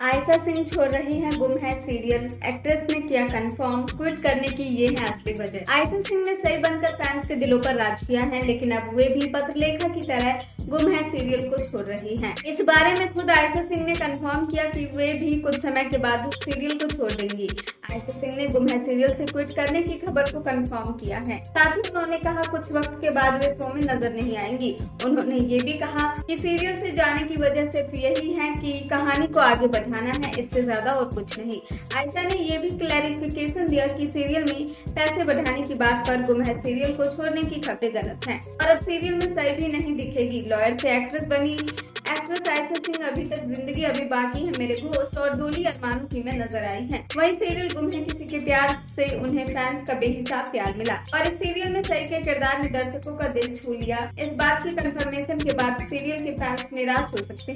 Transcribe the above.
आयशा सिंह छोड़ रही हैं गुम है सीरियल। एक्ट्रेस ने किया कंफर्म क्विट करने की ये है असली वजह आयशा सिंह ने सही बनकर फैंस के दिलों पर राज किया है, लेकिन अब वे भी पत्र लेखा की तरह गुम है सीरियल को छोड़ रही हैं। इस बारे में खुद आयशा सिंह ने कंफर्म किया कि वे भी कुछ समय के बाद सीरियल को छोड़ देंगी। आयशा सिंह ने गुम है सीरियल से क्विट करने की खबर को कंफर्म किया है। साथ ही उन्होंने कहा, कुछ वक्त के बाद वे शो में नज़र नहीं आएँगी। उन्होंने ये भी कहा कि सीरियल से जाने की वजह सिर्फ़ यही है कि कहानी को आगे बढ़ बढ़ाना है, इससे ज़्यादा और कुछ नहीं। आयशा ने यह भी क्लैरिफिकेशन दिया कि सीरियल में पैसे बढ़ाने की बात पर गुम है सीरियल को छोड़ने की खबरें गलत हैं। और अब सीरियल में सही भी नहीं दिखेगी। लॉयर से एक्ट्रेस बनी। एक्ट्रेस आयशा सिंह अभी तक ज़िंदगी अभी बाकी है मेरे घोस्ट और डोली अरमानू की में नज़र आई है। वही सीरियल गुम है किसी के प्यार से उन्हें फैंस का बेहिसाब प्यार मिला। और इस सीरियल में सही के किरदार ने दर्शकों का दिल छू लिया। इस बात की कंफर्मेशन के बाद सीरियल के फैंस निराश हो सकते हैं।